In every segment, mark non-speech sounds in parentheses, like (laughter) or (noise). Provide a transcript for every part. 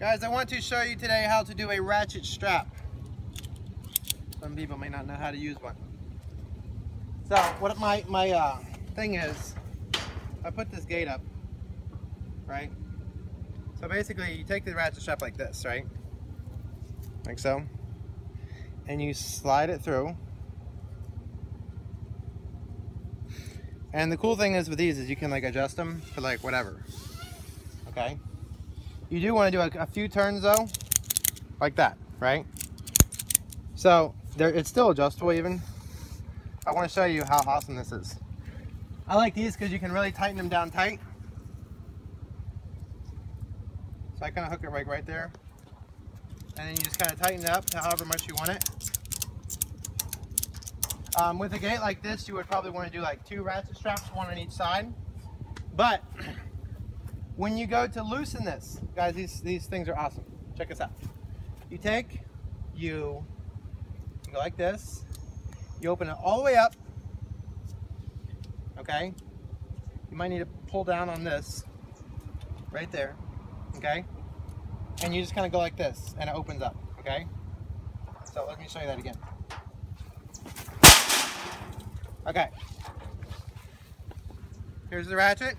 Guys, I want to show you today how to do a ratchet strap. Some people may not know how to use one. So what my, my uh, thing is, I put this gate up, right? So basically you take the ratchet strap like this, right? Like so. And you slide it through. And the cool thing is with these is you can like adjust them for like whatever. Okay? You do want to do a, a few turns though, like that, right? So there, it's still adjustable even. I want to show you how awesome this is. I like these because you can really tighten them down tight. So I kind of hook it right, right there. And then you just kind of tighten it up to however much you want it. Um, with a gate like this, you would probably want to do like two ratchet straps, one on each side. But (clears throat) when you go to loosen this, guys, these, these things are awesome. Check this out. You take, you go like this, you open it all the way up, okay? You might need to pull down on this, right there, okay? And you just kind of go like this, and it opens up, okay? So let me show you that again. Okay. Here's the ratchet.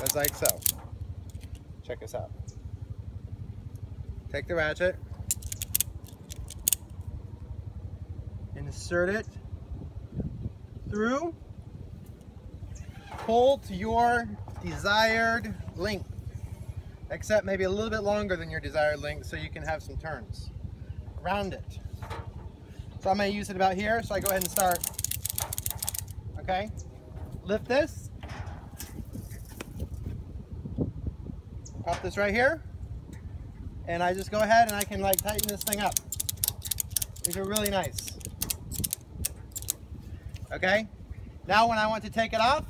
Goes like so. Check this out. Take the ratchet. Insert it through. Pull to your desired length. Except maybe a little bit longer than your desired length so you can have some turns around it. So I'm going to use it about here, so I go ahead and start. Okay? Lift this, pop this right here, and I just go ahead and I can like tighten this thing up. These are really nice. Okay, now when I want to take it off,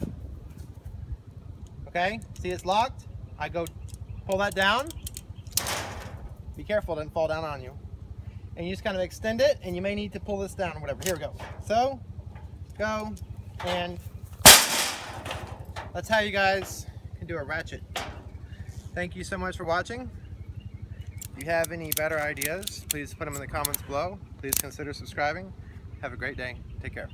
okay, see it's locked, I go pull that down. Be careful, it doesn't fall down on you. And you just kind of extend it, and you may need to pull this down or whatever. Here we go. So, go, and that's how you guys can do a ratchet. Thank you so much for watching. If you have any better ideas, please put them in the comments below. Please consider subscribing. Have a great day. Take care.